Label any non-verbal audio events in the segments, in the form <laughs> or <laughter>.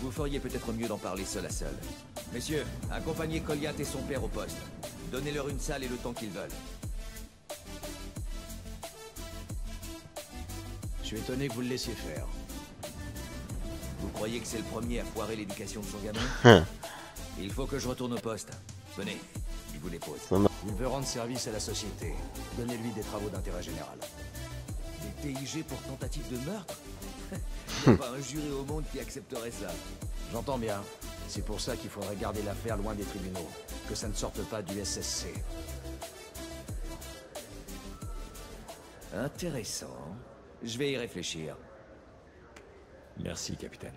Vous feriez peut-être mieux d'en parler seul à seul. Messieurs, accompagnez Colliat et son père au poste. Donnez-leur une salle et le temps qu'ils veulent. Je suis étonné que vous le laissiez faire. Vous croyez que c'est le premier à foirer l'éducation de son gamin Hum. <laughs> Il faut que je retourne au poste. Venez, il vous dépose. Il veut rendre service à la société. Donnez-lui des travaux d'intérêt général. Des TIG pour tentative de meurtre? Il n'y a pas un juré au monde qui accepterait ça. J'entends bien. C'est pour ça qu'il faudrait garder l'affaire loin des tribunaux. Que ça ne sorte pas du SSC. Intéressant. Je vais y réfléchir. Merci, capitaine.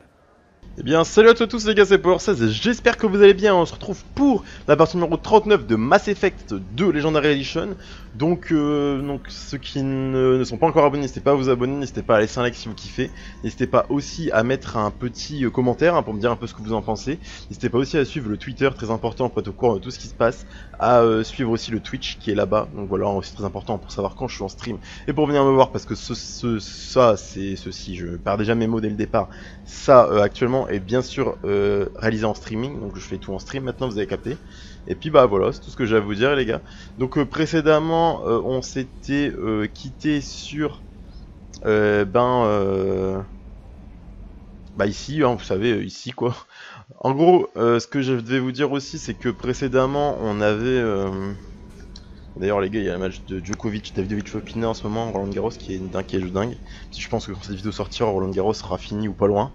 Eh bien, salut à tous les gars, c'est Power16 et j'espère que vous allez bien. On se retrouve pour la partie numéro 39 de Mass Effect 2 Legendary Edition. Donc, euh, donc ceux qui ne, sont pas encore abonnés, n'hésitez pas à vous abonner, n'hésitez pas à laisser un like si vous kiffez. N'hésitez pas aussi à mettre un petit euh, commentaire hein, pour me dire un peu ce que vous en pensez. N'hésitez pas aussi à suivre le Twitter, très important pour être au courant de tout ce qui se passe. À euh, suivre aussi le Twitch qui est là-bas. Donc voilà, aussi très important pour savoir quand je suis en stream et pour venir me voir parce que ce, ce- ça, c'est ceci. Je perds déjà mes mots dès le départ. Ça, actuellement, est bien sûr euh, réalisé en streaming, donc je fais tout en stream maintenant, vous avez capté. Et puis bah voilà, c'est tout ce que j'ai à vous dire les gars. Donc euh, précédemment, euh, on s'était quitté sur ben bah ici, hein, vous savez, ici quoi. En gros, ce que je devais vous dire aussi, c'est que précédemment, on avait D'ailleurs les gars, il y a un match de Djokovic, Davidovic Fokina en ce moment, Roland Garros qui est dingue, qui est dingue. Si je pense que quand cette vidéo sortira, Roland Garros sera fini ou pas loin.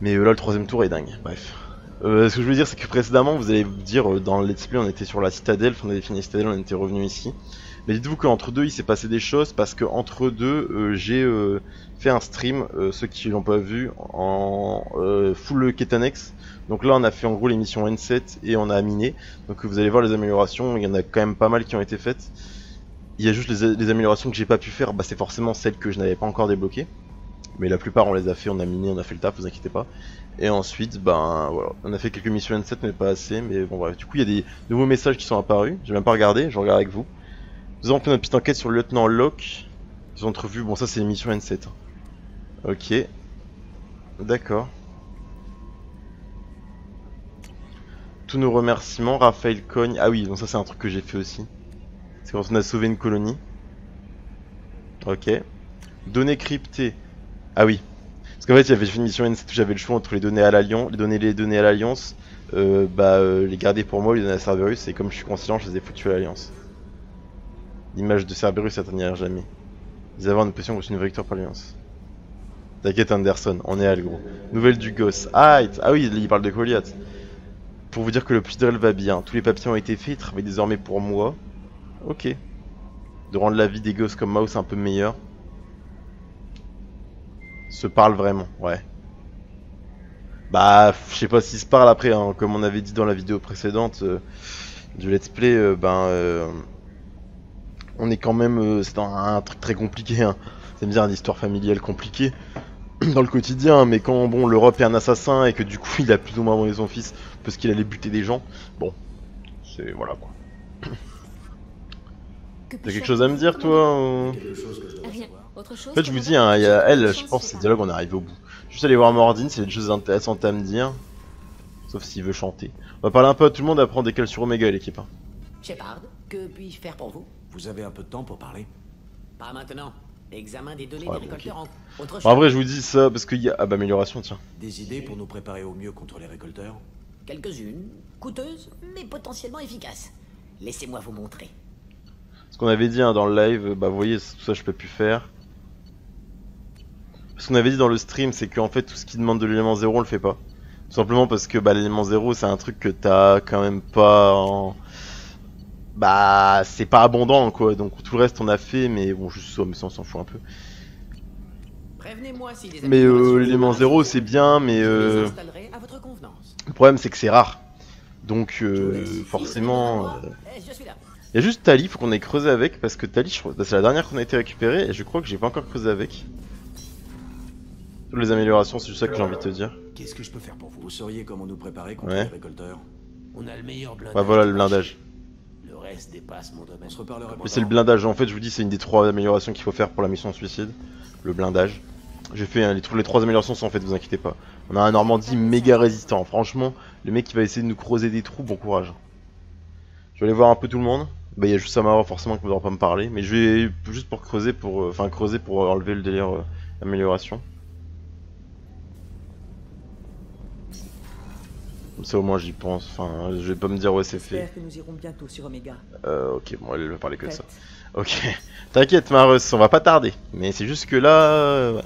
Mais euh, là, le troisième tour est dingue. Bref. Euh, ce que je veux dire, c'est que précédemment, vous allez vous dire, euh, dans le let's play, on était sur la citadelle, on avait fini la citadelle, on était revenu ici. Mais dites-vous qu'entre deux, il s'est passé des choses, parce que entre deux, j'ai fait un stream, ceux qui l'ont pas vu, en full Ketanex. Donc là, on a fait en gros l'émission N7 et on a miné. Donc vous allez voir les améliorations, il y en a quand même pas mal qui ont été faites. Il y a juste les, les améliorations que j'ai pas pu faire, bah c'est forcément celles que je n'avais pas encore débloquées. Mais la plupart on les a fait, on a miné, on a fait le taf, vous inquiétez pas. Et ensuite, ben voilà, on a fait quelques missions N7 mais pas assez. Mais bon bref, du coup il y a des nouveaux messages qui sont apparus, j'ai même pas regardé, je regarde avec vous. Nous avons fait notre petite enquête sur le lieutenant Locke. Ils ont entrevu, bon ça c'est les missions N7. hein. Ok. D'accord. Tous nos remerciements, Raphaël Cogne. Ah oui, donc ça c'est un truc que j'ai fait aussi. C'est quand on a sauvé une colonie. Ok. Données cryptées. Ah oui. Parce qu'en fait, j'avais fait une mission N7 où j'avais le choix entre les données à l'Alliance, les données, les données à l'Alliance, euh, bah euh, les garder pour moi, les donner à Cerberus, et comme je suis conscient, je les ai foutus à l'Alliance. L'image de Cerberus, n'ira jamais. Ils avaient une potion contre une victoire pour l'Alliance. T'inquiète Anderson, on est à le gros. Nouvelle du gosse. Ah, ah oui, il parle de Goliath. Pour vous dire que le puzzle va bien. Tous les papiers ont été faits, ils travaillent désormais pour moi. Ok. De rendre la vie des gosses comme Mouse un peu meilleure. Se parle vraiment, ouais. Bah, je sais pas s'ils se parlent après, hein. comme on avait dit dans la vidéo précédente euh, du let's play, euh, ben, euh, on est quand même, euh, c'est un, un truc très compliqué, hein. C'est bien une histoire familiale compliquée <clears throat> dans le quotidien, mais quand bon l'Europe est un assassin et que du coup <laughs> il a plus ou moins envoyé son fils parce qu'il allait buter des gens, bon, c'est voilà quoi. T'as quelque chose à me dire toi ou- Rien. Autre chose En fait je vous dis, hein, il y a elle, je pense que ces dialogues on est arrivé au bout. Juste aller voir Mordine, a des choses intéressantes à me dire. Sauf s'il veut chanter. On va parler un peu à tout le monde, après on décale sur Omega l'équipe. Hein. Shepard, que puis-je faire pour vous? Vous avez un peu de temps pour parler? Pas maintenant. Examen des données Ouais, des bon, récolteurs en... Autre Bon, chose en vrai je vous dis ça parce qu'il y a... Ah bah amélioration tiens. Des idées pour nous préparer au mieux contre les récolteurs? Quelques-unes, coûteuses, mais potentiellement efficaces. Laissez-moi vous montrer. Ce qu'on avait dit hein, dans le live, bah vous voyez, tout ça je peux plus faire. Ce qu'on avait dit dans le stream, c'est qu'en fait tout ce qui demande de l'élément 0 on le fait pas. Tout simplement parce que bah, l'élément 0 c'est un truc que t'as quand même pas en... Bah c'est pas abondant quoi, donc tout le reste on a fait, mais bon juste ça, mais ça on s'en fout un peu. Si Mais euh, l'élément sont 0 c'est bien, mais euh, le problème c'est que c'est rare. Donc euh, forcément... euh, Eh. Il y a juste Tali, faut qu'on ait creusé avec, parce que Tali, je crois, c'est la dernière qu'on a été récupérée, et je crois que j'ai pas encore creusé avec. Toutes les améliorations, c'est ça que j'ai envie de te dire. Qu'est-ce que je peux faire pour vous? Vous sauriez comment nous préparer contre Ouais. les récolteurs On a le meilleur blindage. Bah voilà le blindage. Le reste dépasse mon domaine. On se reparlera plus Mais c'est le blindage, en fait je vous dis c'est une des trois améliorations qu'il faut faire pour la mission suicide. Le blindage. J'ai fait hein, les, les trois améliorations sont faites, vous inquiétez pas. On a un Normandie méga résistant. Franchement, le mec qui va essayer de nous creuser des trous, bon courage. Je vais aller voir un peu tout le monde. Bah, il y a juste Samara forcément qui ne voudra pas me parler. Mais je vais juste pour creuser pour. euh, Enfin, creuser pour enlever le délire euh, amélioration. Ça au moins j'y pense. Enfin, je vais pas me dire ouais c'est fait. J'espère que nous irons bientôt sur Omega. Euh, ok, bon, elle va parler que de ça. Ok, t'inquiète Marus, on va pas tarder. Mais c'est juste que là... euh, ouais.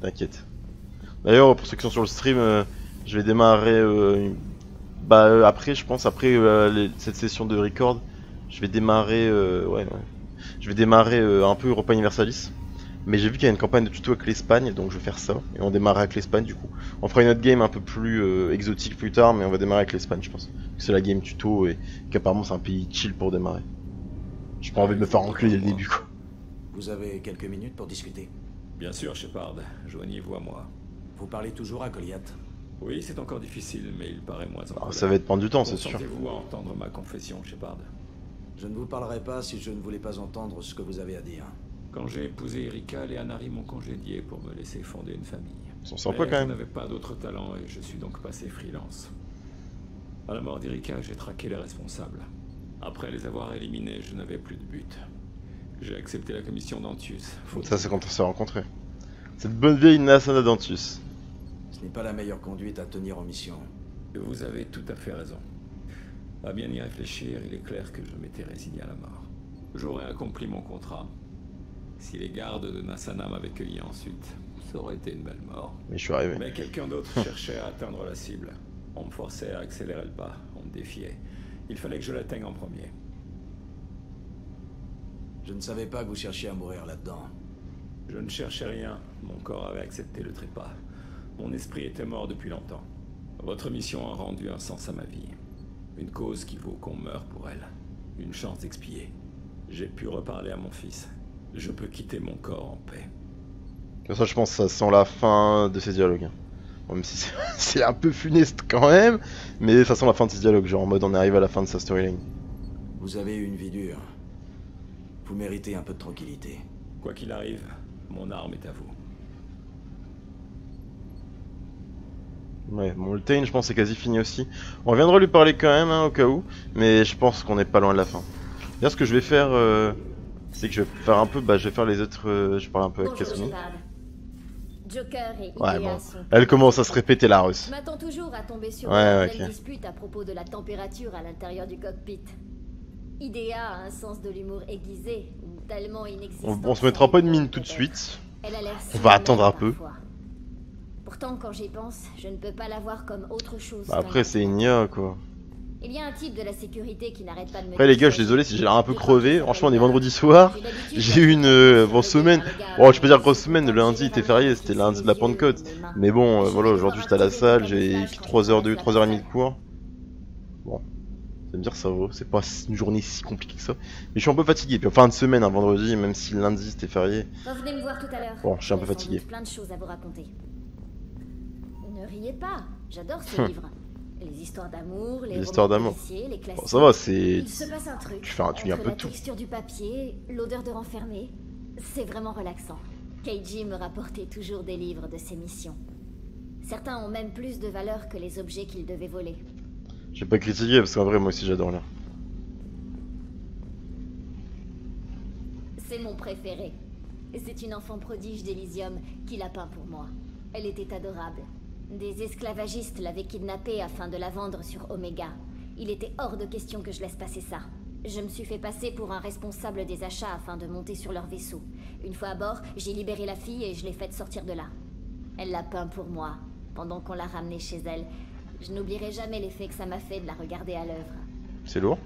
T'inquiète. D'ailleurs, pour ceux qui sont sur le stream, euh, je vais démarrer... euh, une- Bah euh, après, je pense, après les- cette session de record, je vais démarrer... Ouais, ouais. Je vais démarrer un peu Europa Universalis. Mais j'ai vu qu'il y a une campagne de tuto avec l'Espagne, donc je vais faire ça. Et on démarrera avec l'Espagne du coup. On fera une autre game un peu plus euh, exotique plus tard, mais on va démarrer avec l'Espagne, je pense. C'est la game tuto et qu'apparemment c'est un pays chill pour démarrer. J'ai pas envie de me faire enculer dès le début quoi. Vous avez quelques minutes pour discuter. Bien sûr, Shepard. Joignez-vous à moi. Vous parlez toujours à Goliath. Oui, c'est encore difficile, mais il paraît moins en Alors, colère. ça va être prendre du temps, c'est sûr. Consentez-vous à entendre ma confession, Shepard Je ne vous parlerai pas si je ne voulais pas entendre ce que vous avez à dire. Quand j'ai épousé Erika, les Anari m'ont congédié pour me laisser fonder une famille. Ils sont sympas quand Je même. n'avais pas d'autre talent et je suis donc passé freelance. À la mort d'Erika, j'ai traqué les responsables. Après les avoir éliminés, je n'avais plus de but. J'ai accepté la commission d'Antius. Ça c'est quand on s'est rencontrés. Cette bonne vieille Nasana Dantus. Ce n'est pas la meilleure conduite à tenir en mission. Vous avez tout à fait raison. À bien y réfléchir, il est clair que je m'étais résigné à la mort. J'aurais accompli mon contrat. Si les gardes de Nassana m'avaient cueilli ensuite, ça aurait été une belle mort. Mais je suis arrivé. Mais quelqu'un d'autre <laughs> cherchait à atteindre la cible. On me forçait à accélérer le pas, on me défiait. Il fallait que je l'atteigne en premier. Je ne savais pas que vous cherchiez à mourir là-dedans. Je ne cherchais rien, mon corps avait accepté le trépas. Mon esprit était mort depuis longtemps. Votre mission a rendu un sens à ma vie. Une cause qui vaut qu'on meure pour elle. Une chance d'expier. J'ai pu reparler à mon fils. Je peux quitter mon corps en paix. Comme ça je pense que ça sent la fin de ces dialogues. Bon, même si <laughs> c'est- un peu funeste quand même, mais ça sent la fin de ces dialogues, genre en mode on arrive à la fin de sa storyline. Vous avez eu une vie dure. Vous méritez un peu de tranquillité. Quoi qu'il arrive, mon arme est à vous. Ouais, bon, le Tain, je pense, c'est quasi fini aussi. On reviendra lui parler quand même, hein, au cas où, mais je pense qu'on est pas loin de la fin. D'ailleurs, ce que je vais faire, euh, c'est que je vais faire un peu, bah, je vais faire les autres, euh, je parle un peu avec Kasumi. Ouais, bon. Elle commence à se répéter la russe. M'attends toujours à tomber sur Ouais, une ouais, belle ok. dispute à propos de la température à l'intérieur du cockpit. Idea a un sens de l'humour aiguisé, tellement inexistant. On, on se mettra pas une mine tout de suite. Elle a On va attendre un peu. parfois. Pourtant, quand j'y pense, je ne peux pas la voir comme autre chose. Bah, après, c'est une IA, quoi. Il y a un type de la sécurité qui n'arrête pas de me Après, les gars, je suis désolé si j'ai l'air un peu crevé. Franchement, on est vendredi soir. J'ai eu une euh, grosse semaine. Bon, je peux dire grosse semaine, le lundi était férié, c'était lundi de la Pentecôte. Mais bon, euh, voilà, aujourd'hui j'étais à la salle, j'ai 3 heures de 3 heures et demie de cours. Bon, allez me dire ça vaut, c'est pas une journée si compliquée que ça. Mais je suis un peu fatigué, puis en fin de semaine, un vendredi, même si lundi c'était férié. Revenez me voir tout à l'heure. Bon, je suis un peu fatigué. plein de choses à vous raconter. Ne riez pas, j'adore ces Hum. Les histoires d'amour, les, Les histoires d'amour. les classiques. Bon, ça va, c'est. Il se passe un truc. tu fais un- tu lis un peu la de tout. texture du papier, l'odeur de renfermé, c'est vraiment relaxant. Keiji me rapportait toujours des livres de ses missions. Certains ont même plus de valeur que les objets qu'il devait voler. J'ai pas critiqué parce qu'en vrai, moi aussi j'adore lire. C'est mon préféré. C'est une enfant prodige d'Elysium qui l'a peint pour moi. Elle était adorable. Des esclavagistes l'avaient kidnappée afin de la vendre sur Omega. Il était hors de question que je laisse passer ça. Je me suis fait passer pour un responsable des achats afin de monter sur leur vaisseau. Une fois à bord, j'ai libéré la fille et je l'ai faite sortir de là. Elle l'a peint pour moi, pendant qu'on l'a ramenée chez elle. Je n'oublierai jamais l'effet que ça m'a fait de la regarder à l'œuvre. C'est lourd?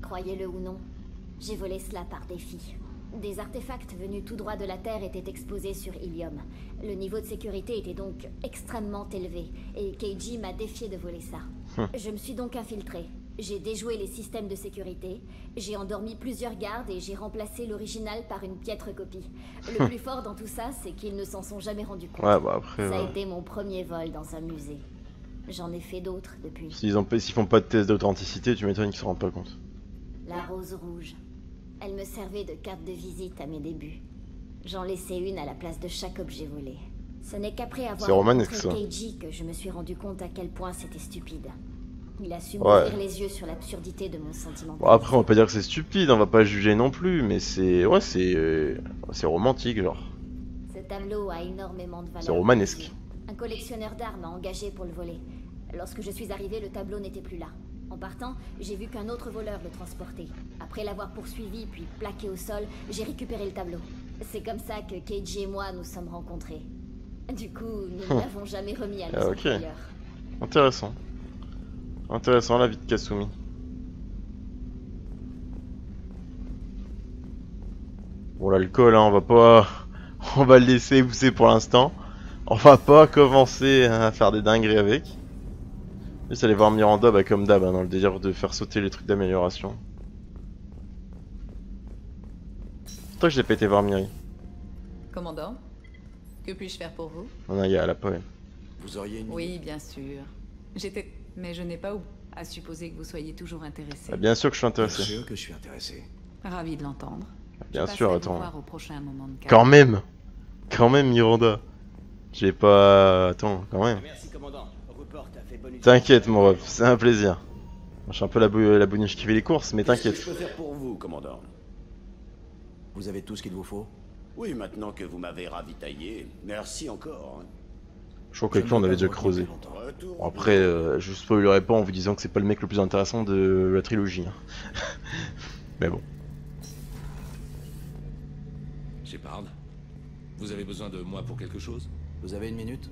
Croyez-le ou non, j'ai volé cela par défi. Des artefacts venus tout droit de la Terre étaient exposés sur Ilium. Le niveau de sécurité était donc extrêmement élevé, et Keiji m'a défié de voler ça. Je me suis donc infiltré. J'ai déjoué les systèmes de sécurité, j'ai endormi plusieurs gardes et j'ai remplacé l'original par une piètre copie. Le <laughs> plus fort dans tout ça, c'est qu'ils ne s'en sont jamais rendus compte. Ouais, bah après. Ça a ouais. été mon premier vol dans un musée. J'en ai fait d'autres depuis. S'ils ont pas- s'ils font pas de test d'authenticité, tu m'étonnes qu'ils se rendent pas compte. La rose rouge. Elle me servait de carte de visite à mes débuts. J'en laissais une à la place de chaque objet volé. Ce n'est qu'après avoir rencontré. Keiji que je me suis rendu compte à quel point c'était stupide. Il a su Ouais. m'ouvrir les yeux sur l'absurdité de mon sentiment. Bon, après, on va pas dire que c'est stupide, on va pas juger non plus, mais c'est. Ouais, c'est. euh, C'est romantique, genre. Ce tableau a énormément de valeur. C'est romanesque. Un collectionneur d'armes m'a engagé pour le voler. Lorsque je suis arrivé, le tableau n'était plus là. En partant, j'ai vu qu'un autre voleur le transportait. Après l'avoir poursuivi puis plaqué au sol, j'ai récupéré le tableau. C'est comme ça que Keiji et moi nous sommes rencontrés. Du coup, nous <laughs> ne l'avons jamais remis à Ah, nos ok. employeurs. Intéressant. Intéressant la vie de Kasumi. Bon l'alcool hein, on va pas <laughs> on va le laisser pousser pour l'instant. On va pas commencer à faire des dingueries avec. Juste aller voir Miranda bah, comme d'hab hein, dans le délire de faire sauter les trucs d'amélioration. C'est toi que j'ai pas été voir Miri. Commandant, que puis-je faire pour vous? Non, non, il y a la poème. Vous auriez une Oui, bien sûr. J'étais... Mais je n'ai pas où à supposer que vous soyez toujours intéressé. Ah, bien sûr que je suis Bien intéressé. sûr que je suis intéressé. Ravi de l'entendre. Bien Je sûr, attends. voir au prochain moment de. Quand même Quand même Miranda J'ai pas... Attends, quand même. Merci, commandant. T'inquiète mon ref, c'est un plaisir. Je suis un peu la, bou la boniche qui fait les courses, mais que t'inquiète. je peux faire pour vous, commandant? Vous avez tout ce qu'il vous faut? Oui, maintenant que vous m'avez ravitaillé, merci encore. hein. Je crois qu'avec lui on avait déjà creusé. Bon, après, euh, je spoilerai pas en vous disant que c'est pas le mec le plus intéressant de la trilogie. hein. <laughs> mais bon. Shepard, vous avez besoin de moi pour quelque chose? Vous avez une minute?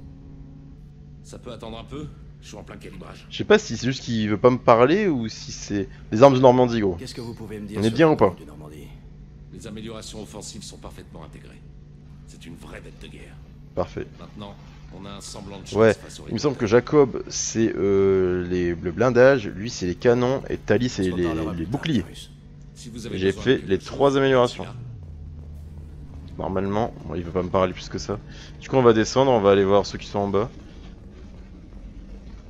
Ça peut attendre un peu Je suis en plein calibrage. Je sais pas si c'est juste qu'il veut pas me parler ou si c'est les armes de Normandie gros. Qu'est-ce que vous pouvez me dire On est bien ou pas Les améliorations offensives sont parfaitement intégrées. C'est une vraie bête de guerre. Parfait. Maintenant, on a un semblant de chance Ouais, face aux il me semble que. Jacob c'est euh, les, le blindage, lui c'est les canons et Tali c'est les, boucliers. Si J'ai fait les trois améliorations. Normalement, bon, il veut pas me parler plus que ça. Du coup, on va descendre, on va aller voir ceux qui sont en bas.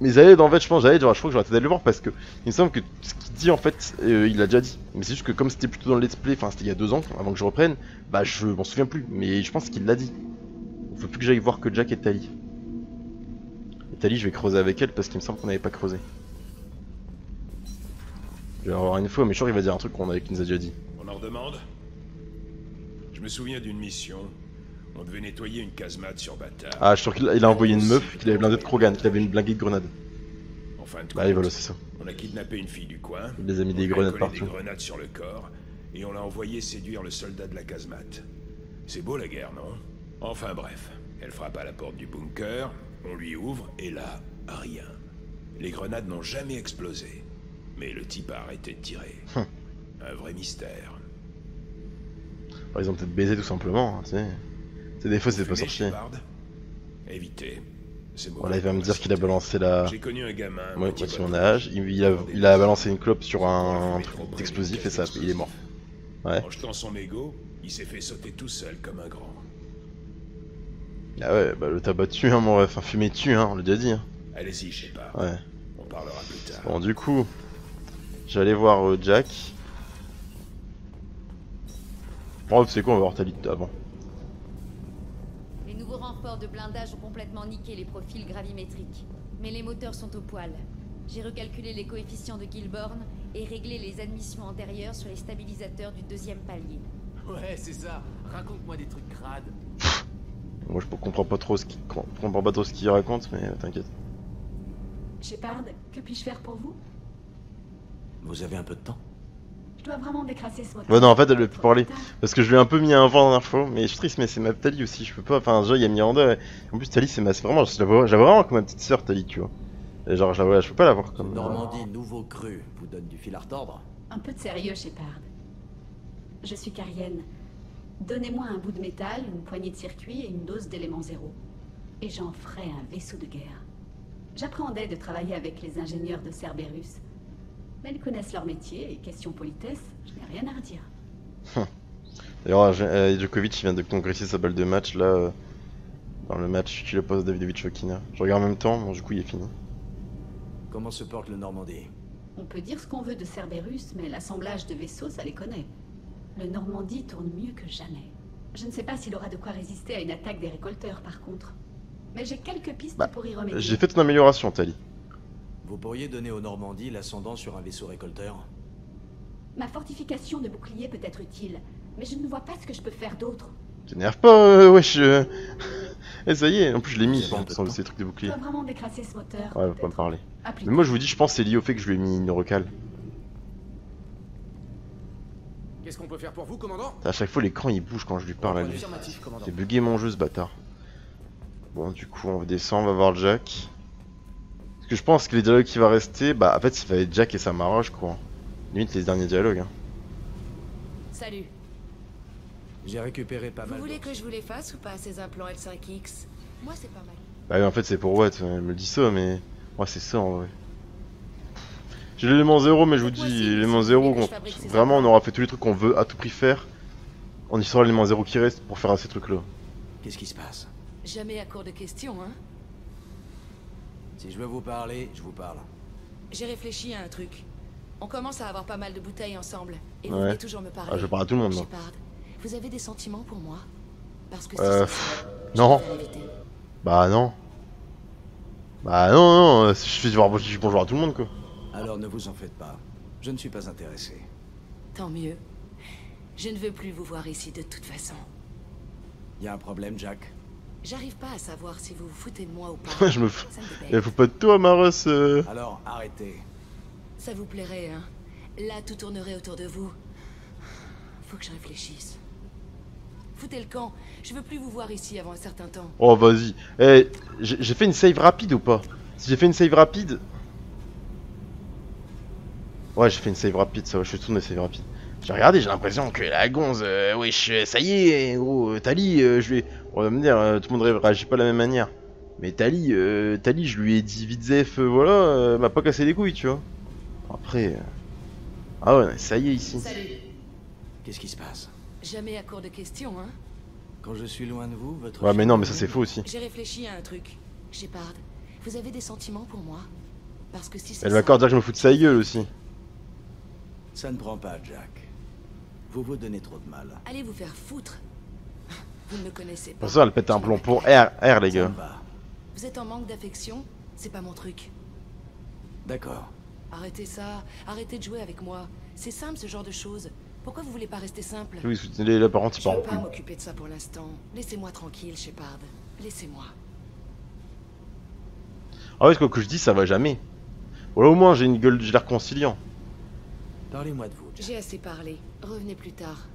Mais Zayed, en fait, je pense, Zayed, genre, je crois que j'aurais peut-être le voir parce que il me semble que ce qu'il dit, en fait, euh, il l'a déjà dit. Mais c'est juste que comme c'était plutôt dans le let's play, enfin, c'était il y a deux ans, avant que je reprenne, bah, je m'en souviens plus. Mais je pense qu'il l'a dit. Il faut plus que j'aille voir que Jack et Tali. Et Tali, je vais creuser avec elle parce qu'il me semble qu'on n'avait pas creusé. Je vais avoir une fois, mais je suis qu'il va dire un truc qu'on nous a déjà dit. On en redemande? Je me souviens d'une mission. On devait nettoyer une casemate sur Bata. Ah, je suis sûr qu'il a, il a envoyé une meuf, qu'il avait blindé de Krogan, qu'il avait une blinguée de grenades. En fin de Bah, compte, et voilà, c'est ça. on a kidnappé une fille du coin. Il les a mis on des grenades partout. des grenades sur le corps et on l'a envoyé séduire le soldat de la casemate. C'est beau la guerre, non? Enfin bref, elle frappe à la porte du bunker, on lui ouvre et là, rien. Les grenades n'ont jamais explosé. Mais le type a arrêté de tirer. Hum. Un vrai mystère. Ils ont peut-être baisé tout simplement, hein, tu sais. C'est des fois, c'est pas sorti. Évitez. Voilà, il va me dire qu'il a balancé la. J'ai connu un gamin. Ouais, moitié mon âge. Il, il a, il a balancé une clope sur un, Un truc brûlé, et ça, il est mort. Ouais. En jetant son mégot, il s'est fait sauter tout seul comme un grand. Ah ouais, bah le tabac tue, hein, mon ref. Enfin, fumer tue, hein, on l'a déjà dit. Hein. Allez-y, Shepard. Ouais. On parlera plus tard. Bon, du coup, j'allais voir euh, Jack. Bon, c'est quoi, on va voir Tali avant. Renforts de blindage ont complètement niqué les profils gravimétriques. Mais les moteurs sont au poil. J'ai recalculé les coefficients de Gilborn et réglé les admissions antérieures sur les stabilisateurs du deuxième palier. Ouais, c'est ça. Raconte-moi des trucs crades. Moi, je comprends pas trop ce qu'il comprends pas trop ce qu'il raconte, mais t'inquiète. Shepard, que puis-je faire pour vous? Vous avez un peu de temps? Dois vraiment décrasser ce moteur. Ouais, non, en fait, elle veut plus parler. Parce que je lui ai un peu mis un vent dernière fois, mais je suis triste, mais c'est ma Tali aussi, je peux pas. Enfin, déjà, il y a Miranda. et- En plus, Tali, c'est ma. c'est vraiment. Je la vois, je la vois vraiment comme ma petite sœur, Tali, tu vois. Et genre, je la vois, je peux pas la voir comme. Normandie, nouveau cru, vous donne du fil à retordre Un peu de sérieux, Shepard. Je suis Carienne. Donnez-moi un bout de métal, une poignée de circuit et une dose d'élément zéro. Et j'en ferai un vaisseau de guerre. J'appréhendais de travailler avec les ingénieurs de Cerberus. Ils connaissent leur métier et question politesse, je n'ai rien à redire. D'ailleurs, j'ai- euh, Djokovic vient de concrétiser sa balle de match là. euh, dans le match qu'il oppose Davidovich Fokina. Je regarde en même temps, bon, du coup, il est fini. Comment se porte le Normandie On peut dire ce qu'on veut de Cerberus, mais l'assemblage de vaisseaux, ça les connaît. Le Normandie tourne mieux que jamais. Je ne sais pas s'il aura de quoi résister à une attaque des récolteurs, par contre. Mais j'ai quelques pistes Bah, pour y remédier. J'ai fait ton amélioration, Tali. Vous pourriez donner aux Normandies l'ascendant sur un vaisseau récolteur Ma fortification de bouclier peut être utile, mais je ne vois pas ce que je peux faire d'autre. T'énerve pas, euh, wesh. euh. <laughs> Eh, ça y est, en plus je l'ai mis, sans, sans ces trucs de Je bouclier. dois vraiment décrasser ce moteur. Ouais, faut pas me parler. Mais moi je vous dis, je pense que c'est lié au fait que je lui ai mis une recale. Qu'est-ce qu'on peut faire pour vous, commandant? À chaque fois l'écran il bouge quand je lui parle à lui. J'ai bugué mon jeu ce bâtard. Bon du coup on descend, on va voir Jack. Parce que je pense que les dialogues qui va rester, bah en fait ça va être Jack et Samara je crois. Limite les derniers dialogues. Hein. Salut. J'ai récupéré pas Vous mal. voulez que je vous les fasse ou pas, ces implants L5X Moi, c'est pas mal. Bah oui, en fait c'est pour Watt, elle me dit ça mais... Ouais c'est ça en vrai. J'ai l'élément 0 mais je vous dis, l'élément 0, on- vraiment on aura fait tous les trucs qu'on veut à tout prix faire. On y sera l'élément 0 qui reste pour faire à ces trucs là. Qu'est-ce qui se passe? Jamais à court de questions, hein Si je veux vous parler, je vous parle. J'ai réfléchi à un truc. On commence à avoir pas mal de bouteilles ensemble. Et vous voulez toujours me parler. Ah, je parle à tout le monde. Shepard, vous avez des sentiments pour moi? Parce que si Euh... c'est pff, ça, non. Bah non. Bah non, non, euh, je fais bonjour à tout le monde quoi. Alors ne vous en faites pas. Je ne suis pas intéressé. Tant mieux. Je ne veux plus vous voir ici de toute façon. Y a un problème, Jack? J'arrive pas à savoir si vous vous foutez de moi ou pas. <laughs> je me fous. Elle fout pas de toi, Maros. euh. Alors arrêtez. Ça vous plairait, hein Là, tout tournerait autour de vous. Faut que je réfléchisse. Foutez le camp. Je veux plus vous voir ici avant un certain temps. Oh vas-y. Eh, j'ai j'ai fait une save rapide ou pas? Si j'ai fait une save rapide. Ouais, j'ai fait une save rapide, ça va, je suis tourné save rapide. J'ai regardé, j'ai l'impression que la gonze, euh, wesh, ça y est, gros, euh, Tali, euh, je vais. On va me dire, euh, tout le monde réagit pas de la même manière. Mais Tali, euh, Tali, je lui ai dit vite zef, euh, voilà, euh, m'a pas cassé les couilles, tu vois. Après. euh, Ah ouais, ça y est ici. Salut. Qu'est-ce qui se passe? Jamais à court de questions, hein Quand je suis loin de vous, votre... Ouais, mais non, mais ça c'est faux aussi. J'ai réfléchi à un truc. Shepard, vous avez des sentiments pour moi? Parce que si c'est Elle encore dire que je me fous de sa gueule aussi. Ça ne prend pas, Jack. Vous vous donnez trop de mal. allez vous faire foutre. <laughs> Vous ne me connaissez pas. Pour ça, elle pète un plomb pour R, R les gars. Vous êtes en manque d'affection? C'est pas mon truc. D'accord. Arrêtez ça. Arrêtez de jouer avec moi. C'est simple ce genre de choses. Pourquoi vous voulez pas rester simple? Oui, soutenez les parents, ils Je pas m'occuper de ça pour l'instant. Laissez-moi tranquille, Shepard. Laissez-moi. Ah ouais, ce que je dis, ça va jamais. Voilà, au moins, j'ai une gueule, j'ai l'air conciliant. Parlez-moi de vous. J'ai assez parlé. Revenez plus tard.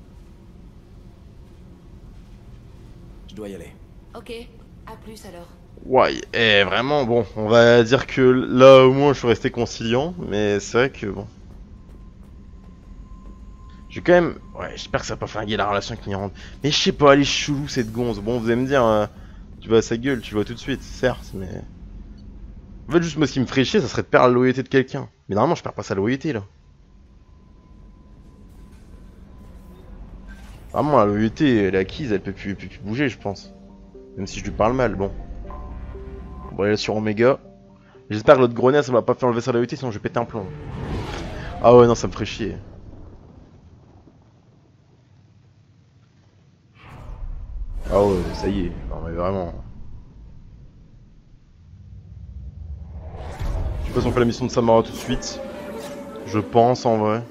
Je dois y aller. Ok. À plus alors. Ouais, eh, vraiment, bon, on va dire que là, au moins, je suis resté conciliant, mais c'est vrai que bon. J'ai quand même. Ouais, j'espère que ça va pas flinguer la relation avec Miranda. Mais je sais pas, elle est chelou cette gonze. Bon, vous allez me dire, euh, tu vas à sa gueule, tu vois tout de suite, certes, mais. En fait, juste moi, ce qui me ferait chier, ça serait de perdre la loyauté de quelqu'un. Mais normalement, je perds pas sa loyauté là. Vraiment, la loyauté, elle est acquise, elle peut plus, bouger, je pense. Même si je lui parle mal, bon. On va aller sur Omega. J'espère que l'autre grenade, ça va pas faire enlever sa loyauté, sinon je vais péter un plomb. Ah ouais, non, ça me ferait chier. Ah ouais, ça y est. Non, mais vraiment. Je sais pas si on fait la mission de Samara tout de suite. Je pense, en vrai.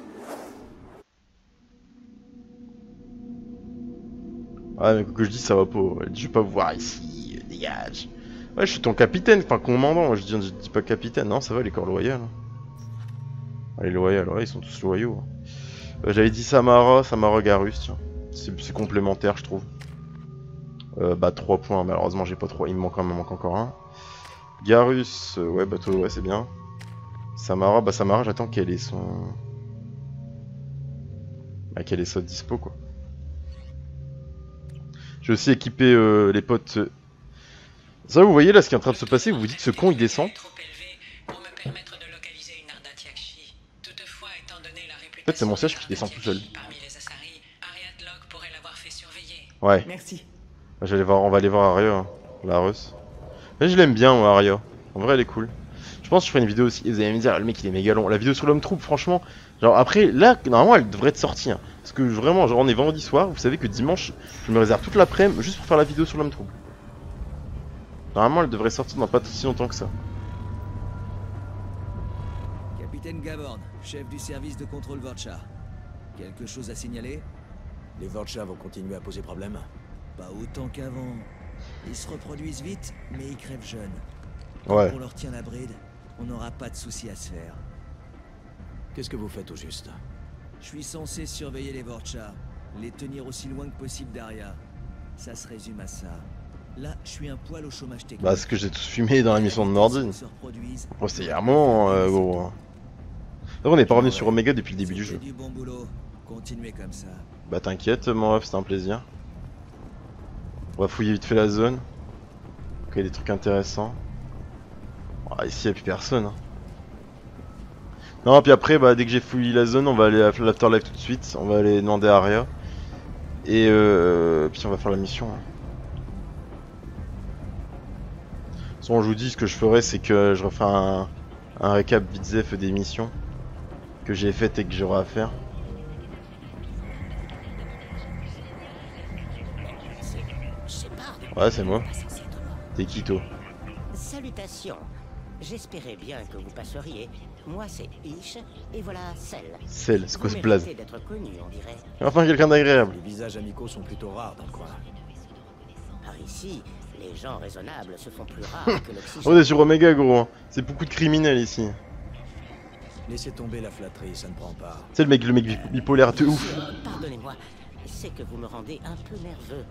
Ouais, mais quoi que je dis, ça va pas. Je vais pas vous voir ici, dégage. Ouais, je suis ton capitaine, enfin commandant, moi je dis, je dis pas capitaine. Non, ça va, les corps hein. Ah, les loyaux, ouais, ils sont tous loyaux. Euh, J'avais dit Samara, Samara Garus, tiens. C'est complémentaire, je trouve. Euh, bah, 3 points, malheureusement, j'ai pas 3. Il me manque, il manque encore un. Garus, euh, ouais, bateau, ouais, c'est bien. Samara, bah, Samara, j'attends qu'elle ait son. Bah, qu'elle ait sa dispo, quoi. J'ai aussi équipé euh, les potes. Ça, vous voyez là ce qui est en train de se passer, vous vous dites ce con il descend. En fait, c'est mon siège qui descend tout seul. Ouais. Merci. J'allais voir, on va aller voir Aria, hein, la Russe. Mais je l'aime bien, moi, Aria. En vrai, elle est cool. Je pense que je ferai une vidéo aussi. Vous allez me dire, le mec il est méga long. La vidéo sur l'homme troupe, franchement, Genre après, là, normalement, elle devrait être sortie. hein. Parce que vraiment, genre on est vendredi soir, vous savez que dimanche, je me réserve toute l'après-midi juste pour faire la vidéo sur l'homme trouble. Normalement, elle devrait sortir dans pas si longtemps que ça. Capitaine Gavorn, chef du service de contrôle Vorcha. Quelque chose à signaler? Les Vorcha vont continuer à poser problème Pas autant qu'avant. Ils se reproduisent vite, mais ils crèvent jeunes. Ouais. On leur tient la bride, on n'aura pas de soucis à se faire. Qu'est-ce que vous faites au juste? Je suis censé surveiller les Vorcha, les tenir aussi loin que possible d'Aria. Ça se résume à ça. Là, je suis un poil au chômage technique. Bah, ce que j'ai tous fumé dans la mission de reproduisent. Après, c'était il y a un moment, euh, gros. D'ailleurs, on n'est pas revenu sur Omega depuis le début du jeu. du bon boulot. Continuez comme ça. Bah, t'inquiète, mon ref, c'était un plaisir. On va fouiller vite fait la zone. Ok, des trucs intéressants. Ah, ici, y a plus personne. hein. Non, puis après, bah, dès que j'ai fouillé la zone, on va aller à l'afterlife tout de suite. On va aller demander à Aria. Et euh, puis on va faire la mission. façon, je vous dis, ce que je ferai, c'est que je referai un, récap vite des missions que j'ai faites et que j'aurai à faire. Ouais, c'est moi. T'es qui, toi? Salutations. J'espérais bien que vous passeriez. Moi, c'est Ish, et voilà Cell. Cell, c'est quoi ce blaze. Enfin, quelqu'un d'agréable. Les visages amicaux sont plutôt rares dans le coin. Par ici, les gens raisonnables se font plus rares que l'oxygène. On est sur Omega, gros. hein. C'est beaucoup de criminels ici. Laissez tomber la flatterie, ça ne prend pas. C'est le mec, le mec bi- bipolaire de ouf. Pardonnez-moi, c'est que vous me rendez un peu nerveux.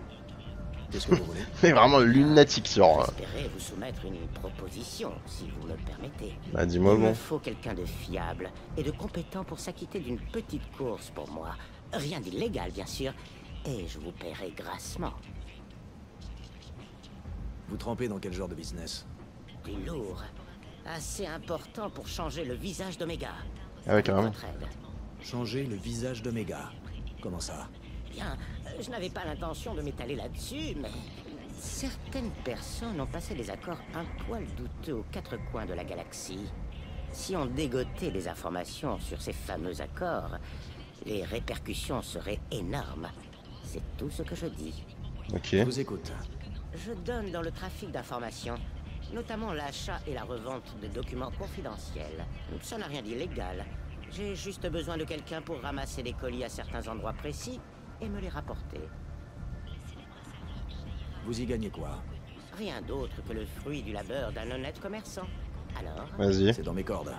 Qu'est-ce que vous voulez <laughs> Mais vraiment lunatique, genre. J'espérais vous soumettre une proposition, si vous me le permettez. Bah, dis-moi, Il me bon. faut quelqu'un de fiable et de compétent pour s'acquitter d'une petite course pour moi. Rien d'illégal, bien sûr, et je vous paierai grassement. Vous trempez dans quel genre de business? Du lourd. Assez important pour changer le visage d'Omega. Ah ouais, carrément. Changer le visage d'Omega. Comment ça? Bien, je n'avais pas l'intention de m'étaler là-dessus, mais certaines personnes ont passé des accords un poil douteux aux quatre coins de la galaxie. Si on dégotait des informations sur ces fameux accords, les répercussions seraient énormes. C'est tout ce que je dis. Ok. Je vous écoute. Je donne dans le trafic d'informations, notamment l'achat et la revente de documents confidentiels. Ça n'a rien d'illégal. J'ai juste besoin de quelqu'un pour ramasser des colis à certains endroits précis et me les rapporter. Vous y gagnez quoi? Rien d'autre que le fruit du labeur d'un honnête commerçant. Alors? Vas-y. C'est dans mes cordes.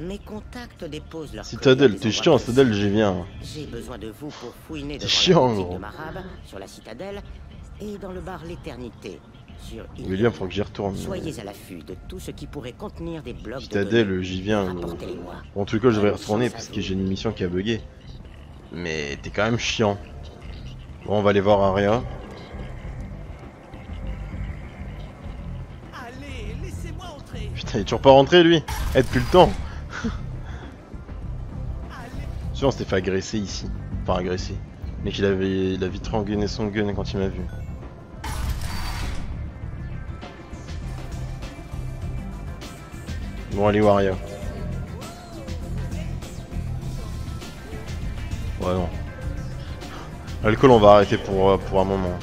Mes contacts déposent leur Citadelle, t'es chiant, Citadelle, j'y viens. J'ai besoin de vous pour fouiner devant chiant, la de Marab, sur la Citadelle, et dans le bar L'Éternité, sur. William, faut que j'y retourne. Soyez à l'affût de tout ce qui pourrait contenir des blocs de Citadelle, données. j'y viens. en tout cas, je devrais y retourner parce que j'ai une mission qui a bugué. Mais t'es quand même chiant. Bon, on va aller voir Aria. Allez, laissez-moi entrer. Putain, il est toujours pas rentré lui Eh, depuis le temps Sûr, on s'était fait agresser ici. Enfin, agresser. Mais qu'il avait, il a vite rengainé son gun quand il m'a vu. Bon, allez, Waria. Ouais, non. L'alcool, on va arrêter pour, euh, pour un moment.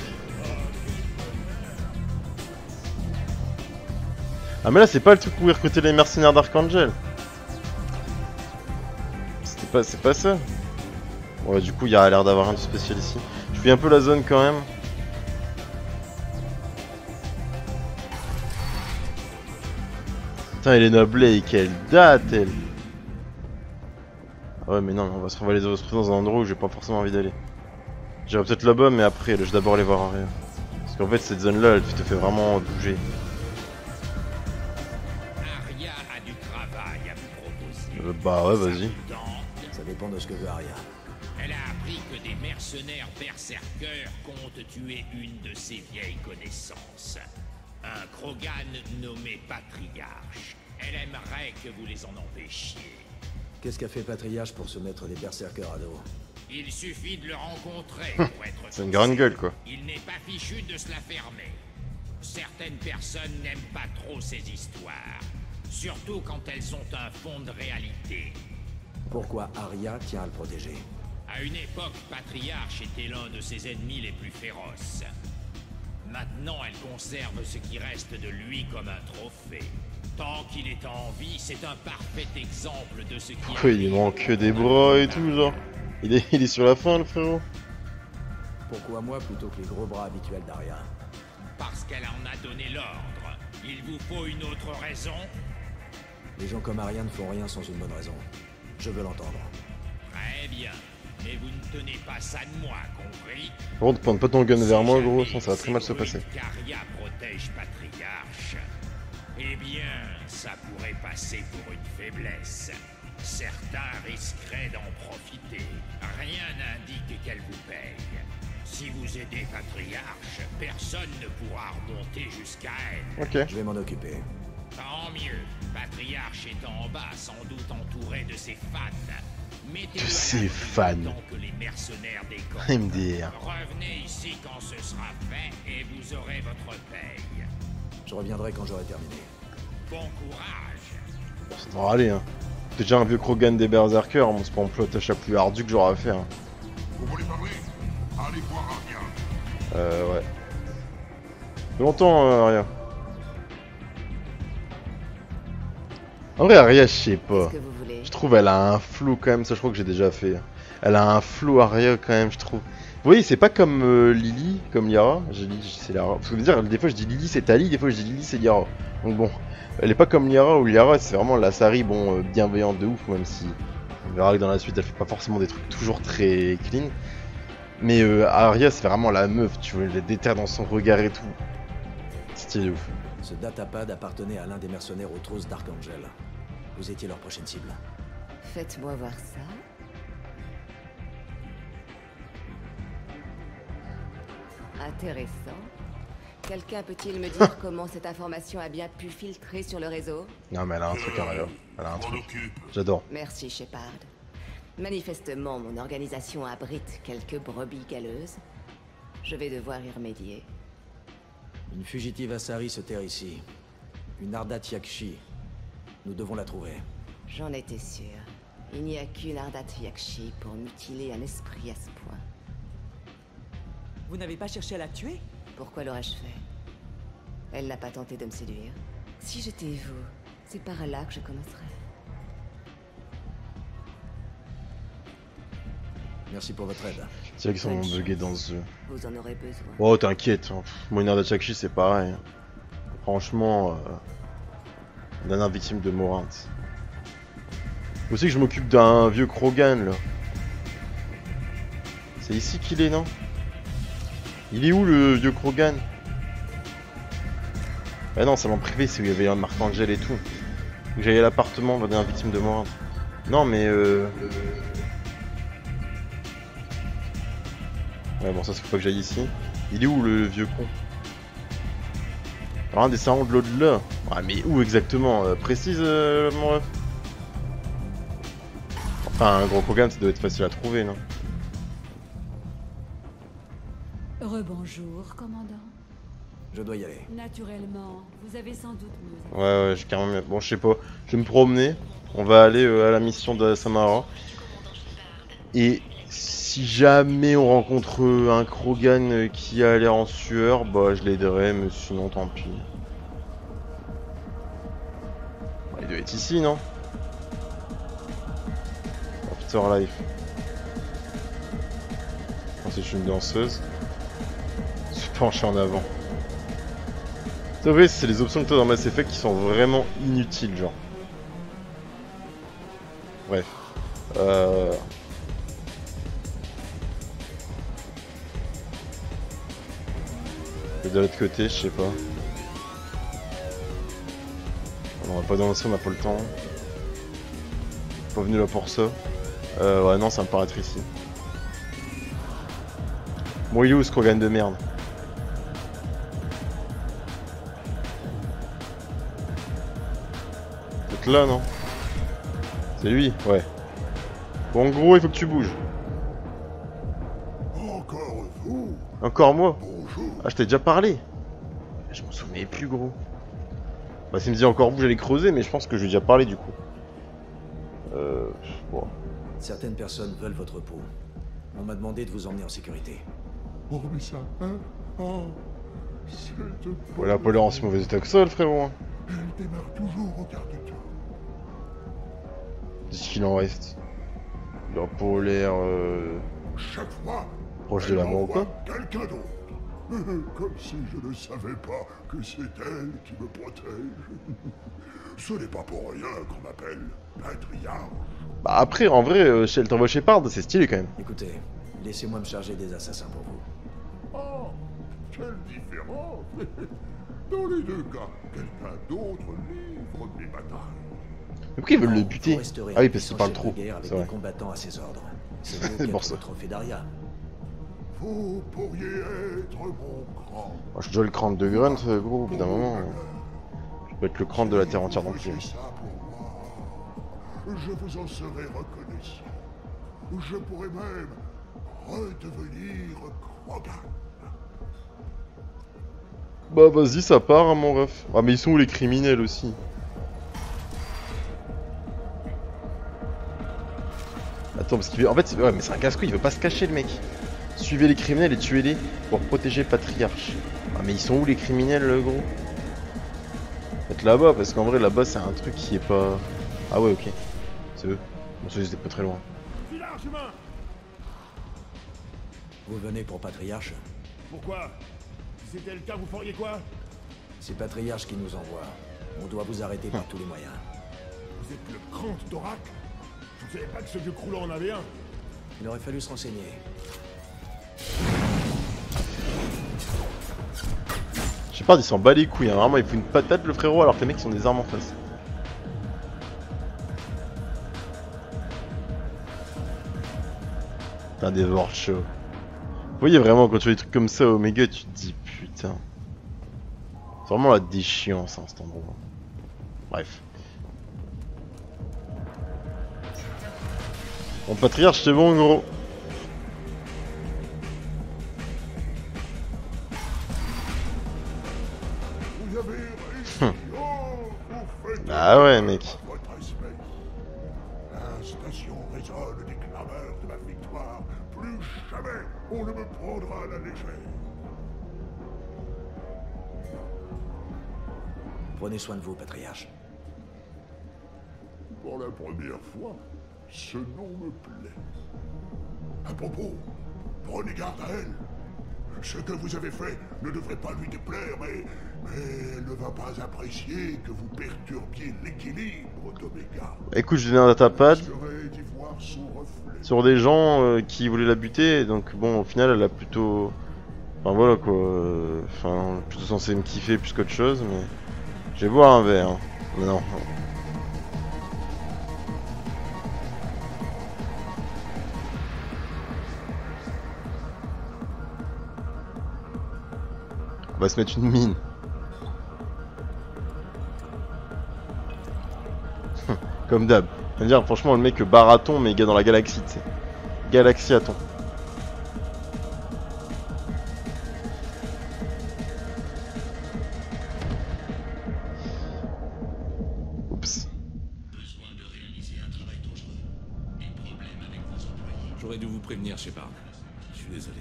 Ah mais là c'est pas le truc où il recruter les mercenaires d'Archangel. C'était pas c'est pas ça. Ouais du coup il y a l'air d'avoir rien de spécial ici. Je fais un peu la zone quand même. Putain Elena Blake, quelle date elle Ah Ouais mais non on va se, retrouver dans un endroit où j'ai pas forcément envie d'aller. J'irai peut-être là-bas mais après je vais d'abord aller voir Aria. Parce qu'en fait cette zone là elle te fait vraiment bouger. Aria a du travail à vous proposer. Euh, bah ouais vas-y. Ça dépend de ce que veut Aria. Elle a appris que des mercenaires berserkers comptent tuer une de ses vieilles connaissances. Un Krogan nommé Patriarche. Elle aimerait que vous les en empêchiez. Qu'est-ce qu'a fait Patriarche pour se mettre des berserkers à dos Il suffit de le rencontrer pour être C'est une grande gueule quoi. Il n'est pas fichu de se la fermer. Certaines personnes n'aiment pas trop ces histoires. Surtout quand elles ont un fond de réalité. Pourquoi Arya tient à le protéger À une époque, Patriarche était l'un de ses ennemis les plus féroces. Maintenant, elle conserve ce qui reste de lui comme un trophée. Tant qu'il est en vie, c'est un parfait exemple de ce qui... Pourquoi il lui manque des bras et tout, genre il est, il est sur la fin, le frérot Pourquoi moi plutôt que les gros bras habituels d'Arya Parce qu'elle en a donné l'ordre. Il vous faut une autre raison Les gens comme Arya ne font rien sans une bonne raison. Je veux l'entendre. Très bien. Mais vous ne tenez pas ça de moi, compris? Par contre, pointe pas ton gun vers moi, gros, sinon ça va très mal se passer. Caria protège Patriarche. Eh bien, ça pourrait passer pour une faiblesse. Certains risqueraient d'en profiter. Rien n'indique qu'elle vous paye. Si vous aidez Patriarche, personne ne pourra remonter jusqu'à elle. Ok. Je vais m'en occuper. Tant mieux. Patriarche est en bas, sans doute entouré de ses fans. De ses fans. Que les mercenaires des MDR. Revenez ici quand ce sera fait et vous aurez votre paye. Je reviendrai quand j'aurai terminé. Bon courage. Bon, ça devrait aller, hein. T'es déjà un vieux Krogan des Berserkers, pas un plot tâche la plus ardue que j'aurai à faire. Vous voulez Allez voir Arya. Euh, ouais. Fait longtemps, euh, Aria. En vrai, Aria, je sais pas. Je trouve elle a un flou quand même, ça je crois que j'ai déjà fait. Elle a un flou Aria quand même, je trouve. Vous voyez, c'est pas comme euh, Lily, comme Liara. J'ai dit c'est Liara. Parce que dire, des fois je dis Lily c'est Tali, des fois je dis Lily c'est Liara. Donc bon, elle est pas comme Liara ou Liara, c'est vraiment la Sari, bon, euh, bienveillante de ouf, même si on verra que dans la suite elle fait pas forcément des trucs toujours très clean. Mais euh, Arya, c'est vraiment la meuf, tu vois, elle est déterre dans son regard et tout. Stylé ouf. Ce datapad appartenait à l'un des mercenaires aux trousses d'Archangel. Vous étiez leur prochaine cible. Faites-moi voir ça. Intéressant. Quelqu'un peut-il me dire comment cette information a bien pu filtrer sur le réseau? Non, mais elle a un truc, Arya. Elle a un truc. J'adore. Merci, Shepard. Manifestement, mon organisation abrite quelques brebis galeuses. Je vais devoir y remédier. Une fugitive Asari se terre ici. Une Ardat Yakshi. Nous devons la trouver. J'en étais sûr. Il n'y a qu'une Ardat Yakshi pour mutiler un esprit à ce point. Vous n'avez pas cherché à la tuer Pourquoi l'aurais-je fait Elle n'a pas tenté de me séduire. Si j'étais vous, c'est par là que je commencerais. Merci pour votre aide. C'est vrai qu'ils sont buggés dans ce jeu. Vous en aurez besoin. Oh, t'inquiète. hein. Pff, Moi, une Arda Chakshi, c'est pareil. Franchement, euh... dernière victime de Morint. Aussi que je m'occupe d'un vieux Krogan, là. C'est ici qu'il est, non? Il est où, le vieux Krogan? Ah non, salon privé, c'est où il y avait un Marc-Angel et tout. J'allais à l'appartement de la dernière victime de Morint. Non, mais euh... Ouais, bon, ça, c'est pas que j'aille ici. Il est où le vieux con? Alors, un des salons de l'au-delà. Ouais, mais où exactement Euh, Précise, euh, mon ref Enfin, un gros Kogan, ça doit être facile à trouver, non? Rebonjour, commandant. Je dois y aller. Naturellement, vous avez sans doute mieux. Ouais, ouais, j'ai carrément. Bon, je sais pas. Je vais me promener. On va aller euh, à la mission de Samara. Et si jamais on rencontre euh, un Krogan euh, qui a l'air en sueur, bah je l'aiderai, mais sinon tant pis. Bah, il doit être ici, non? Afterlife. Oh, c'est une danseuse. Pencher en avant. Vrai, c'est les options que t'as dans Mass Effect qui sont vraiment inutiles, genre. Bref. Euh... Et de l'autre côté, je sais pas. On va pas danser, on a pas le temps. Pas venu là pour ça. Euh, ouais, non, ça me paraît être ici. Bon, il est où ce Krogan de merde? Là, non C'est lui Ouais. Bon, en gros, il faut que tu bouges. Encore vous Encore moi Ah, je t'ai déjà parlé. Je m'en souvenais plus, gros. Bah, s'il me dit encore vous, j'allais creuser, mais je pense que je lui ai déjà parlé du coup. Euh. Bon. Certaines personnes veulent votre peau. On m'a demandé de vous emmener en sécurité. Oh, mais ça, hein Oh, la polaire en si mauvais état que ça, le frérot. hein. Elle démarre toujours au quart de tour. Qu'est-ce qu'il en reste La polaire. Euh... Chaque fois, Proche de la mort ou quoi quelqu'un d'autre. <laughs> Comme si je ne savais pas que c'est elle qui me protège. <laughs> Ce n'est pas pour rien qu'on m'appelle patriarche. Bah après, en vrai, euh, Shelter of Shepard, c'est stylé quand même. Écoutez, laissez-moi me charger des assassins pour vous. Oh, quelle différence <laughs> Dans les deux cas, quelqu'un d'autre livre mes batailles. Mais pourquoi ils veulent le buter Ah oui, parce qu'il parle trop. C'est vrai. combattants à ses ordres. <laughs> C'est <laughs> pour ça. trophée d'Aria. Vous pourriez être mon grand. Moi, je suis déjà le crâne de Grunt, euh, gros, au bout d'un moment. Je peux être le crâne de la terre entière pour moi. Je vous en serais reconnaissant. Je pourrais même redevenir Krogan. Bah vas-y, ça part, hein, mon ref. Ah mais ils sont où les criminels aussi? Attends, parce qu'il veut... En fait, c'est- ouais, mais c'est un casse-couille, il veut pas se cacher, le mec. Suivez les criminels et tuez-les pour protéger Patriarche. Ah mais ils sont où les criminels, le gros? Peut-être là-bas, parce qu'en vrai, là-bas, c'est un truc qui est pas... Ah ouais, ok. C'est eux. Bon, ça, ils étaient pas très loin. Vous venez pour Patriarche? Pourquoi? Si c'était le cas, vous feriez quoi? C'est Patriarche qui nous envoie. On doit vous arrêter par tous les moyens. Vous êtes le grand d'Orac Je ne savais pas que ce vieux croulant en avait un. Il aurait fallu se renseigner. Je sais pas, il s'en bat les couilles, hein. vraiment, il fout une patate, le frérot, alors que les mecs ils ont des armes en face. Putain, des chaud. Vous voyez vraiment, quand tu vois des trucs comme ça, Omega, tu te dis putain. C'est vraiment la déchiance, hein, cet endroit. Bref. Mon patriarche, c'est bon, gros. Vous avez réussi. Vous faites Ah ouais, mec. votre espèce. La station résonne des clameurs de ma victoire. Plus jamais on ne me prendra à la légère. Prenez soin de vous, Patriarche. Pour la première fois, ce nom me plaît. À propos, prenez garde à elle. Ce que vous avez fait ne devrait pas lui déplaire, mais, mais elle ne va pas apprécier que vous perturbiez l'équilibre d'Omega. Écoute, je un datapad sur des gens euh, qui voulaient la buter, donc bon, au final, elle a plutôt. Enfin voilà quoi. euh, Enfin, plutôt censé me kiffer plus qu'autre chose, mais. Je vais boire un verre. hein. Mais non. Va se mettre une mine. <laughs> Comme d'hab. Dire, franchement, le mec baraton, mais gars dans la galaxie, tu sais. Galaxie à ton. Oups. J'aurais dû vous prévenir, Shepard. Je suis désolé.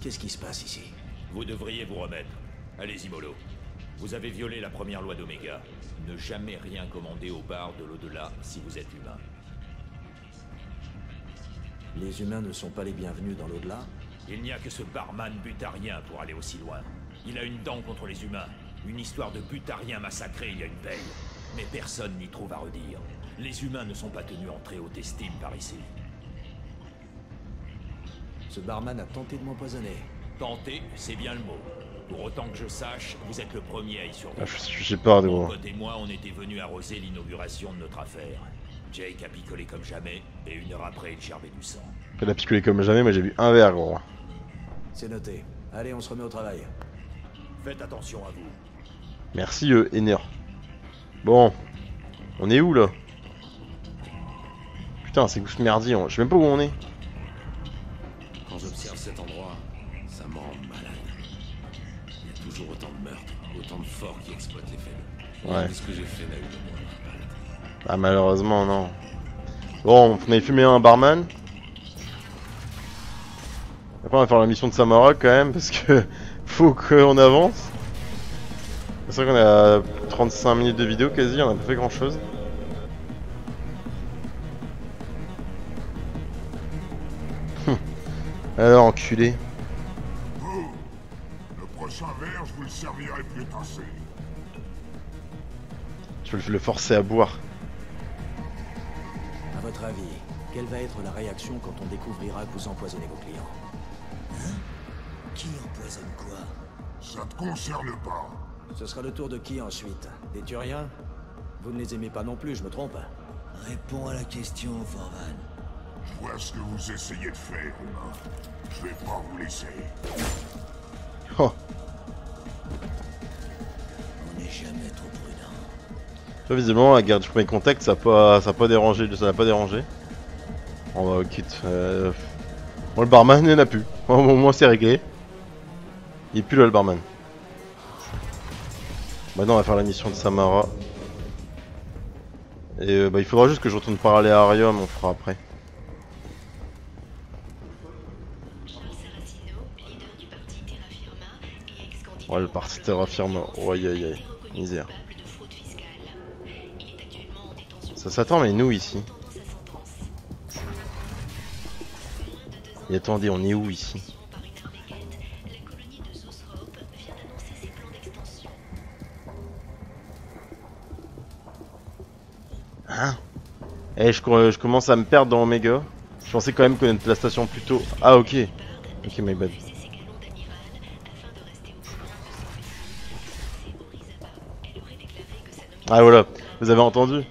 Qu'est-ce qui se passe ici? Vous devriez vous remettre. Allez-y, Molo. Vous avez violé la première loi d'Oméga. Ne jamais rien commander au bar de l'au-delà si vous êtes humain. Les humains ne sont pas les bienvenus dans l'au-delà Il n'y a que ce barman butarien pour aller aussi loin. Il a une dent contre les humains. Une histoire de butarien massacré il y a une veille. Mais personne n'y trouve à redire. Les humains ne sont pas tenus en très haute estime par ici. Ce barman a tenté de m'empoisonner. Tenter, c'est bien le mot. Pour autant que je sache, vous êtes le premier à y survivre. Ah, je suis Shepard, Mon gros. pote et moi, on était venus arroser l'inauguration de notre affaire. Jake a picolé comme jamais, et une heure après, il gerbait du sang. Elle a picolé comme jamais, moi j'ai bu un verre, gros. C'est noté. Allez, on se remet au travail. Faites attention à vous. Merci, euh, Ener. Bon. On est où, là? Putain, c'est ce merdier. hein. Je sais même pas où on est. Quand j'observe cet toujours autant de meurtres, autant de forts qui exploitent les faibles. Ouais. Tout ce que j'ai fait n'a eu de moindre impact. Ah, malheureusement, non. Bon, on avait fumé un barman. Après, on va faire la mission de Samara quand même, parce que <laughs> faut qu'on avance. C'est vrai qu'on à 35 minutes de vidéo quasi, on a pas fait grand chose. Alors, <laughs> enculé. Je vais le forcer à boire. À votre avis, quelle va être la réaction quand on découvrira que vous empoisonnez vos clients? Hein? Qui empoisonne quoi? Ça te concerne pas. Ce sera le tour de qui ensuite? Des Turiens? Vous ne les aimez pas non plus, je me trompe Réponds à la question, Forvan. Je vois ce que vous essayez de faire, humain. Je vais pas vous laisser. Oh. Visiblement, la guerre du premier contact, ça a pas, ça a pas dérangé, ça n'a pas dérangé. On va quitte. Euh... Bon, le barman, il n'y en a plus. Au moins, c'est réglé. Il plus là, le barman. Maintenant, on va faire la mission de Samara. Et euh, bah, il faudra juste que je retourne parler à Arium, on fera après. Ouais, le parti Terra Firma. Oh, aïe aïe aïe. Misère. Ça s'attend, mais nous ici. Et attendez, on est où ici Hein Eh, je, je commence à me perdre dans Omega. Je pensais quand même connaître la station plus tôt. Ah, ok. Ok, my bad. Ah, voilà. Vous avez entendu?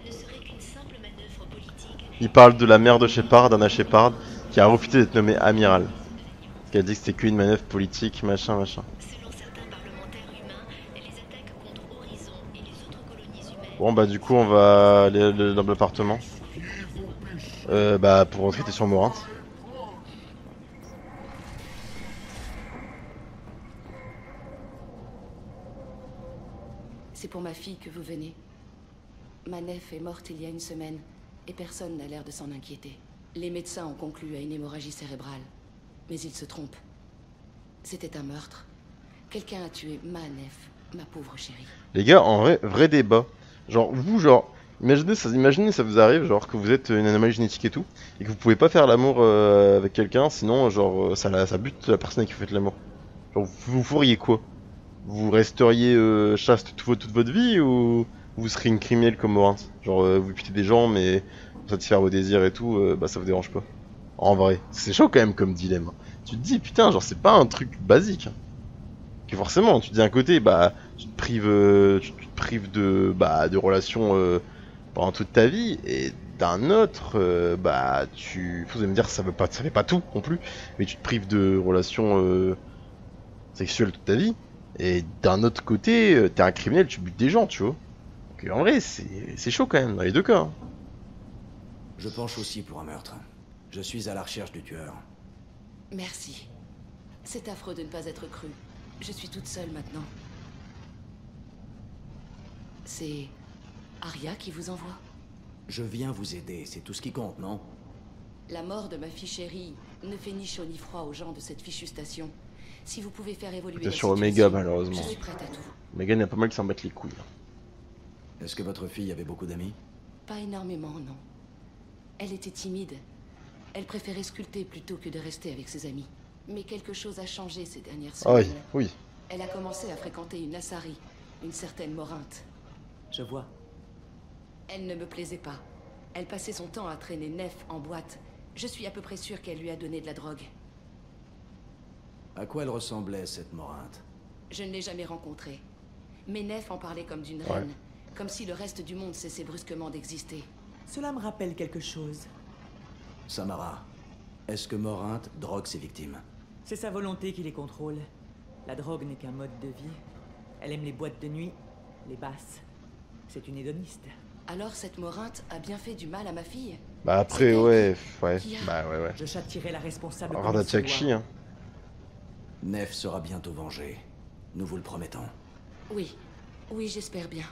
Il parle de la mère de Shepard, Anna Shepard, qui a refusé d'être nommée amiral. Qui a dit que c'était qu'une manœuvre politique, machin, machin. Bon bah du coup on va aller dans l'appartement. Euh, bah pour retraiter sur Morint. C'est pour ma fille que vous venez. Ma nef est morte il y a une semaine, et personne n'a l'air de s'en inquiéter. Les médecins ont conclu à une hémorragie cérébrale. Mais ils se trompent. C'était un meurtre. Quelqu'un a tué ma nef, ma pauvre chérie. Les gars, en vrai, vrai débat. Genre, vous, genre, imaginez ça, imaginez ça vous arrive, genre, que vous êtes une anomalie génétique et tout, et que vous pouvez pas faire l'amour euh, avec quelqu'un, sinon, genre, ça, la- ça bute la personne avec qui vous faites l'amour. Genre, vous, vous feriez quoi? Vous resteriez euh, chaste toute votre vie, ou vous seriez une criminelle comme Morint Genre, euh, vous butez des gens, mais pour satisfaire vos désirs et tout, euh, bah ça vous dérange pas. En vrai, c'est chaud quand même comme dilemme. Tu te dis, putain, genre, c'est pas un truc basique. Que forcément, tu te dis d'un côté, bah, tu te prives, euh, tu te prives de, bah, de relations euh, pendant toute ta vie, et d'un autre, euh, bah, tu, vous allez me dire, ça veut pas, fait pas tout non plus, mais tu te prives de relations sexuelles toute ta vie, et d'un autre côté, t'es un criminel, tu butes des gens, tu vois. Donc en vrai, c'est chaud quand même dans les deux cas. hein. Je penche aussi pour un meurtre. Je suis à la recherche du tueur. Merci. C'est affreux de ne pas être cru. Je suis toute seule maintenant. C'est Arya qui vous envoie? Je viens vous aider, c'est tout ce qui compte, non? La mort de ma fille chérie ne fait ni chaud ni froid aux gens de cette fichue station. Si vous pouvez faire évoluer la sur Omega malheureusement. Je suis prête à tout. Megan, il y a pas mal qui s'en battent les couilles. hein. Est-ce que votre fille avait beaucoup d'amis? Pas énormément, non. Elle était timide. Elle préférait sculpter plutôt que de rester avec ses amis. Mais quelque chose a changé ces dernières Ah oui, semaines. oui. Elle a commencé à fréquenter une Assari, une certaine Morinte. Je vois. Elle ne me plaisait pas. Elle passait son temps à traîner Nef en boîte. Je suis à peu près sûre qu'elle lui a donné de la drogue. À quoi elle ressemblait, cette morinte Je ne l'ai jamais rencontrée. Mais Nef en parlait comme d'une Ouais. reine. Comme si le reste du monde cessait brusquement d'exister. Cela me rappelle quelque chose. Samara, est-ce que Morinte drogue ses victimes? C'est sa volonté qui les contrôle. La drogue n'est qu'un mode de vie. Elle aime les boîtes de nuit, les basses. C'est une hédoniste. Alors cette Morinte a bien fait du mal à ma fille? Bah après, ouais, ouais, bah ouais, ouais. Je châtierai la responsable. hein? Nef sera bientôt vengé. Nous vous le promettons. Oui, oui, j'espère bien.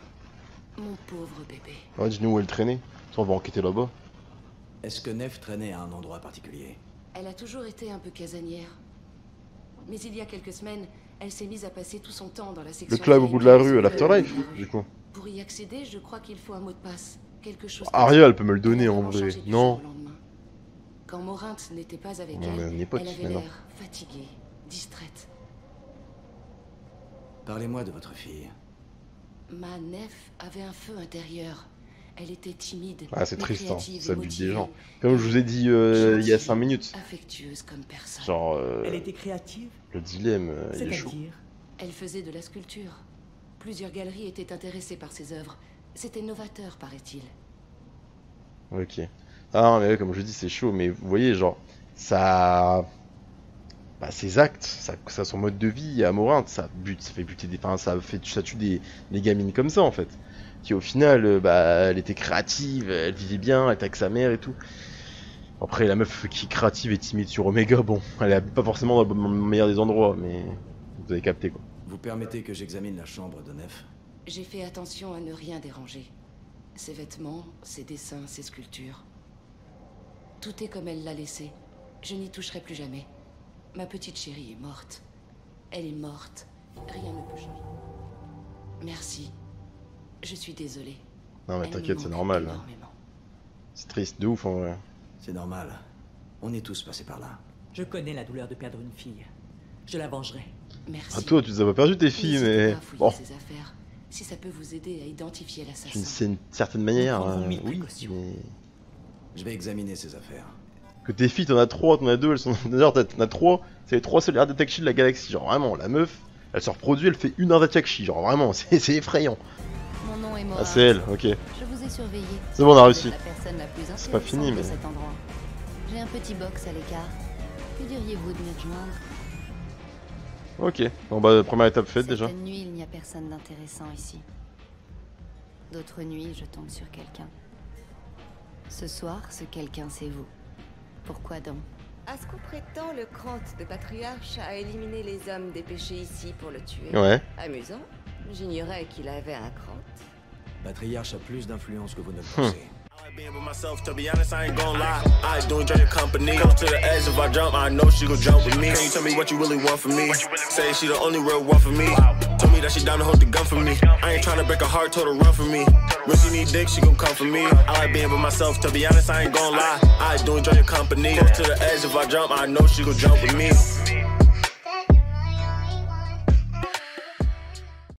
Mon pauvre bébé. Ouais, dis-nous où elle traînait. On va enquêter là-bas. Est-ce que Nef traînait à un endroit particulier? Elle a toujours été un peu casanière. Mais il y a quelques semaines, elle s'est mise à passer tout son temps dans la section... Le club au bout de la rue, à l'Afterlife, du coup. Pour y accéder, je crois qu'il faut un mot de passe. Quelque chose... Aria, elle peut me le donner en vrai. Non. Quand Morinthe n'était pas avec On elle, potes, elle avait l'air fatiguée, distraite. Parlez-moi de votre fille. Ma nef avait un feu intérieur. Elle était timide. Ah, c'est triste, hein. créative ça et bute des motivée. gens. Comme je vous ai dit euh, il y a 5 minutes. Affectueuse comme personne. Genre. euh, Elle était créative Le dilemme, euh, il est chaud. C'est-à-dire Elle faisait de la sculpture. Plusieurs galeries étaient intéressées par ses œuvres. C'était novateur, paraît-il. Ok. Ah non, mais comme je dis, c'est chaud, mais vous voyez, genre, ça. Bah, ses actes, ça, ça, son mode de vie à Morinthe, ça bute, ça fait buter des. Enfin, ça, fait, ça tue des, des gamines comme ça, en fait. Qui, au final, euh, bah, elle était créative, elle vivait bien, elle était avec sa mère et tout. Après, la meuf qui est créative et timide sur Omega, bon, elle est pas forcément dans le meilleur des endroits, mais vous avez capté, quoi. Vous permettez que j'examine la chambre de Nef? J'ai fait attention à ne rien déranger. Ses vêtements, ses dessins, ses sculptures. Tout est comme elle l'a laissé. Je n'y toucherai plus jamais. Ma petite chérie est morte. Elle est morte. Rien ne peut changer. Merci. Je suis désolée. Non, mais t'inquiète, c'est normal. énormément. C'est triste, de ouf, en vrai. C'est normal. On est tous passés par là. Je connais la douleur de perdre une fille. Je la vengerai. Merci. Ah, toi, tu les as pas perdu tes filles, mais. Bon, ses affaires. Si ça peut vous aider à identifier d'une l'assassin. d'une certaine manière, euh, oui, mais. Je vais examiner ses affaires. Que tes filles, t'en as trois, t'en as deux, elles sont. D'ailleurs, t'en as trois, c'est les trois seules Attack de la galaxie. Genre vraiment, la meuf, elle se reproduit, elle fait une Art Attack Genre vraiment, <laughs> c'est effrayant. Mon nom est Ah, c'est elle, ok. Je vous ai surveillé. C'est bon, on a réussi. C'est pas fini, mais- cet endroit. J'ai un petit box à l'écart. Que diriez-vous de m'y rejoindre Ok, bon bah, première étape faite déjà. Certaines nuits, il n'y a personne d'intéressant ici. D'autres nuits, je tombe sur quelqu'un. Ce soir, ce quelqu'un, c'est vous. Pourquoi donc À ce qu'on prétend, le crante de patriarche a éliminé les hommes dépêchés ici pour le tuer. Ouais. Amusant. J'ignorais qu'il avait un crante. Patriarche a plus d'influence que vous ne le pensez. Being with myself, to be honest, I ain't gon' lie. I do enjoy your company. Come to the edge, if I jump, I know she gon' jump with me. Can you tell me what you really want from me? Say she the only real one for me. Told me that she down to hold the gun for me. I ain't tryna break her heart, told her run for me. When she need dick, she gon' come for me. I like being with myself, to be honest, I ain't gon' lie. I do enjoy your company. Come to the edge, if I jump, I know she gon' jump with me.